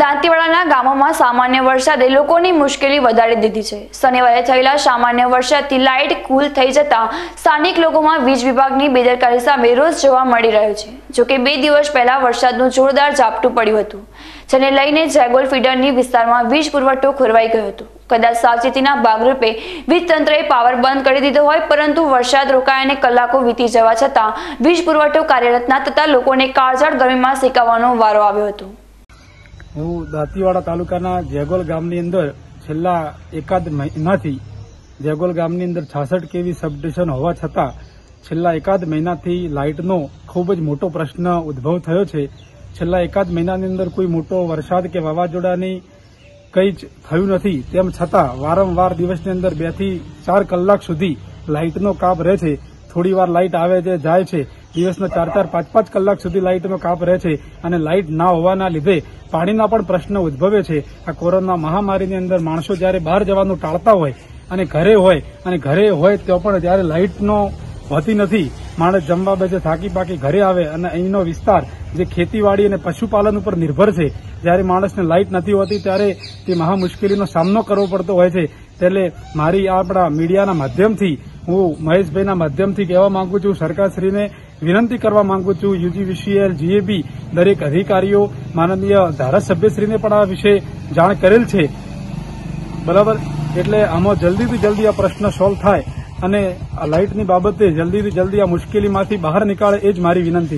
દાંતીવાડાના ગામોમાં સામાન્ય વરસાદે લોકોની મુશ્કેલી વધારી દીધી છે. શનિવારે થયેલા સામાન્ય વરસાદથી લાઇટ કુલ થઈ જતા સ્થાનિક લોકોમાં વીજ વિભાગની બેદરકારી સામે રોષ જોવા મળી રહ્યો છે જોકે બે દિવસ પહેલા વરસાદનું જોરદાર ઝાપટું પડ્યું હતું, જેને લઈને જેગોલ ફીડરની વિસ્તારમાં વીજ પુરવઠો ખોરવાઈ ગયો હતો. કદાચ સાવચેતીના ભાગરૂપે વીજ તંત્રએ પાવર બંધ કરી દીધો હોય, પરંતુ વરસાદ રોકાયાને કલાકો વીતી જવા છતાં વીજ પુરવઠો કાર્યરત ના થતા લોકોને કાળઝાળ ગરમીમાં શેકાવાનો વારો આવ્યો હતો. હું દાંતીવાડા તાલુકાના જેગોલ ગામની અંદર છેલ્લા એકાદ મહિનાથી જેગોલ ગામની અંદર છાસઠ કેવી સબડિવિઝન હોવા છતાં છેલ્લા એકાદ મહિનાથી લાઇટનો ખૂબ જ મોટો પ્રશ્ન ઉદ્ભવ થયો છે. છેલ્લા એકાદ મહિનાની અંદર કોઈ મોટો વરસાદ કે વાવાઝોડાની કંઈ જ થયું નથી. તેમ છતાં વારંવાર દિવસની અંદર બેથી ચાર કલાક સુધી લાઇટનો કાપ રહે છે. થોડી વાર લાઇટ આવે છે જાય છે. દિવસના ચાર ચાર પાંચ પાંચ કલાક સુધી લાઇટનો કાપ રહે છે અને લાઇટ ના હોવાના લીધે પાણીના પણ પ્રશ્ન ઉદ્ભવે છે. આ કોરોના મહામારીની અંદર માણસો જ્યારે બહાર જવાનું ટાળતા હોય અને ઘરે હોય અને ઘરે હોય તો પણ જ્યારે લાઇટનો હોતી નથી માણસ જમવા બેસે, થાકી પાકી ઘરે આવે અને અહીંનો વિસ્તાર જે ખેતીવાડી અને પશુપાલન ઉપર નિર્ભર છે, જ્યારે માણસને લાઇટ નથી હોતી ત્યારે તે મહા મુશ્કેલીનો સામનો કરવો પડતો હોય છે. એટલે મારી આપણા મીડિયાના માધ્યમથી, હું મહેશભાઈના માધ્યમથી કહેવા માંગુ છું, સરકારશ્રીને વિનંતી કરવા માંગુ છું, યુજીવીસીએલ, જીએબી દરેક અધિકારીઓ, માનનીય ધારાસભ્યશ્રીને પણ આ વિશે જાણ કરેલ છે. બરાબર? એટલે આમાં જલ્દીથી જલ્દી આ પ્રશ્ન સોલ્વ થાય. અને લાઇટની બાબતે જલ્દીથી જલ્દી આ મુશ્કેલીમાંથી બહાર નીકાળે એ જ મારી વિનંતી છે.